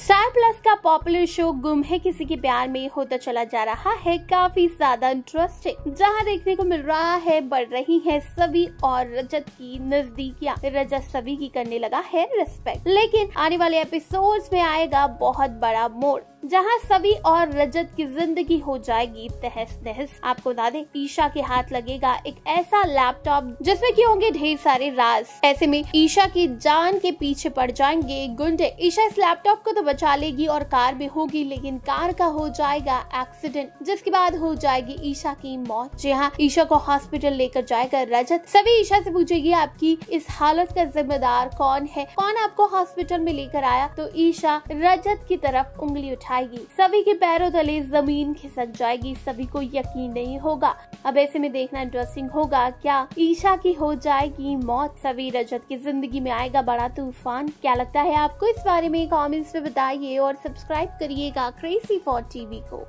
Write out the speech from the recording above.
Star Plus का popular show गुम है किसी के प्यार में होता चला जा रहा है, काफ़ी ज़्यादा इंटरेस्टिंग जहाँ देखने को मिल रहा है, बढ़ रही है सभी और रजत की नजदीकियाँ। रजत सभी की करने लगा है रिस्पेक्ट लेकिन आने वाले एपिसोड्स में आएगा बहुत बड़ा मोड़। जहाँ सभी और रजत की ज़िंदगी हो जाएगी तहस नहस। आपको बता दें, ईशा के हाथ लगेगा एक ऐसा लैपटॉप जिसमें की होंगे ढेर सारे राज। ऐसे में ईशा की जान के पीछे पड़ जाएँगे गुंडे। ईशा इस लैपटॉप को तो बचा लेगी और कार में होगी, लेकिन कार का हो जाएगा एक्सीडेंट जिसके बाद हो जाएगी ईशा की मौत। जी हाँ ईशा को हॉस्पिटल लेकर जाएगा रजत। सभी ईशा से पूछेगी आपकी इस हालत का जिम्मेदार कौन है? कौन आपको हॉस्पिटल में लेकर आया? तो ईशा रजत की तरफ़ उंगली उठाएगी। सभी के पैरों तले ज़मीन खिसक जाएगी। सभी को यकीन नहीं होगा। अब ऐसे में देखना इंटरेस्टिंग होगा। क्या ईशा की हो जाएगी मौत? सभी रजत की ज़िंदगी में आएगा बड़ा तूफ़ान। क्या लगता है आपको? इस बारे में कॉमेंट्स में बताइए और सब्सक्राइब करिएगा क्रेजी फॉर टीवी को।